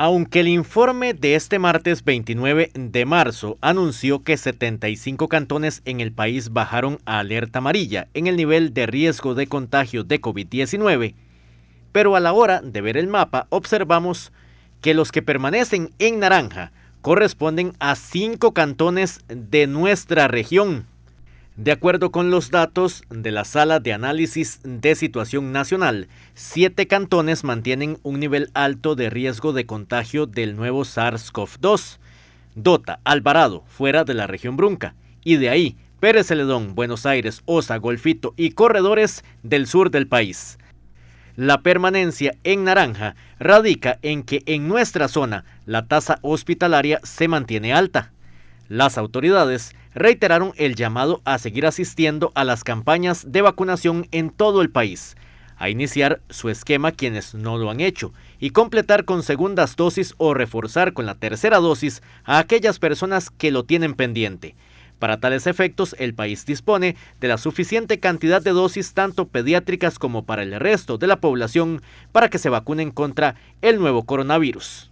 Aunque el informe de este martes 29 de marzo anunció que 75 cantones en el país bajaron a alerta amarilla en el nivel de riesgo de contagio de COVID-19, pero a la hora de ver el mapa observamos que los que permanecen en naranja corresponden a cinco cantones de nuestra región. De acuerdo con los datos de la Sala de Análisis de Situación Nacional, siete cantones mantienen un nivel alto de riesgo de contagio del nuevo SARS-CoV-2. Dota, Alvarado, fuera de la región Brunca, y de ahí Pérez Celedón, Buenos Aires, Osa, Golfito y corredores del sur del país. La permanencia en naranja radica en que en nuestra zona la tasa hospitalaria se mantiene alta. Las autoridades reiteraron el llamado a seguir asistiendo a las campañas de vacunación en todo el país, a iniciar su esquema quienes no lo han hecho y completar con segundas dosis o reforzar con la tercera dosis a aquellas personas que lo tienen pendiente. Para tales efectos, el país dispone de la suficiente cantidad de dosis tanto pediátricas como para el resto de la población para que se vacunen contra el nuevo coronavirus.